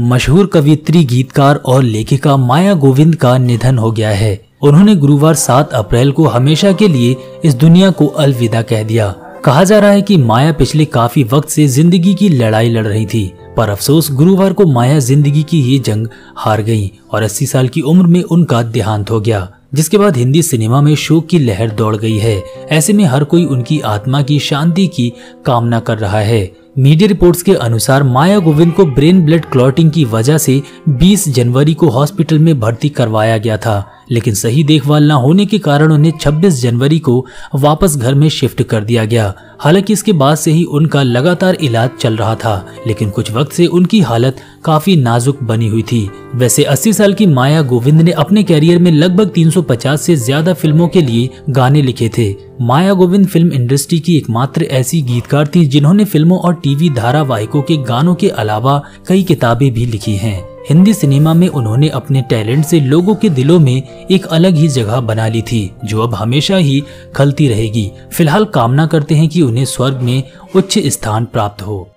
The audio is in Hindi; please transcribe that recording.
मशहूर कवित्री गीतकार और लेखिका माया गोविंद का निधन हो गया है। उन्होंने गुरुवार 7 अप्रैल को हमेशा के लिए इस दुनिया को अलविदा कह दिया। कहा जा रहा है कि माया पिछले काफ़ी वक्त से ज़िंदगी की लड़ाई लड़ रही थी, पर अफसोस गुरुवार को माया ज़िंदगी की ये जंग हार गई और 80 साल की उम्र में उनका देहांत हो गया, जिसके बाद हिंदी सिनेमा में शोक की लहर दौड़ गई है। ऐसे में हर कोई उनकी आत्मा की शांति की कामना कर रहा है। मीडिया रिपोर्ट्स के अनुसार माया गोविंद को ब्रेन ब्लड क्लॉटिंग की वजह से 20 जनवरी को हॉस्पिटल में भर्ती करवाया गया था, लेकिन सही देखभाल न होने के कारण उन्हें 26 जनवरी को वापस घर में शिफ्ट कर दिया गया। हालाँकि इसके बाद से ही उनका लगातार इलाज चल रहा था, लेकिन कुछ वक्त से उनकी हालत काफ़ी नाजुक बनी हुई थी। वैसे 80 साल की माया गोविंद ने अपने कैरियर में लगभग 350 से ज़्यादा फ़िल्मों के लिए गाने लिखे थे। माया गोविंद फ़िल्म इंडस्ट्री की एकमात्र ऐसी गीतकार थी जिन्होंने फ़िल्मों और टीवी धारावाहिकों के गानों के अलावा कई किताबें भी लिखी हैं। हिंदी सिनेमा में उन्होंने अपने टैलेंट से लोगों के दिलों में एक अलग ही जगह बना ली थी, जो अब हमेशा ही खलती रहेगी। फ़िलहाल कामना करते हैं कि उन्हें स्वर्ग में उच्च स्थान प्राप्त हो।